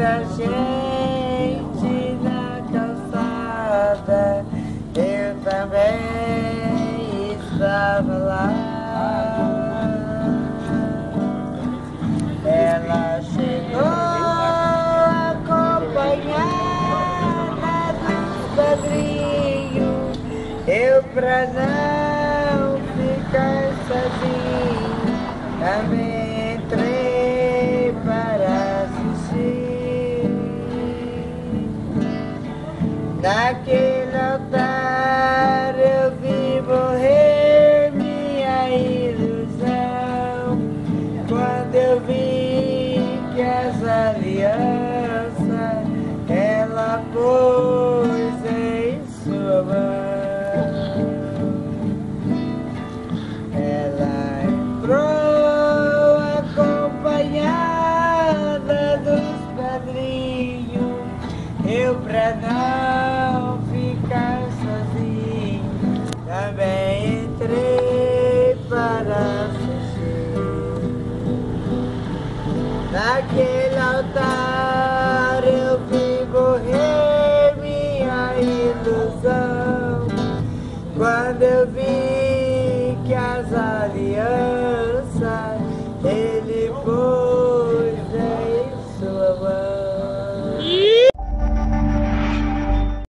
muita gente na calçada. Eu também estava lá. Ela chegou acompanhada do padrinho. Eu pra não ficar sozinho também. Naquele altar eu vi morrer minha ilusão. Quando eu vi que as alianças ela pôs em sua mão. Ela entrou acompanhada dos padrinhos. Eu pra não Naquele altar eu vi morrer minha ilusão. Quando eu vi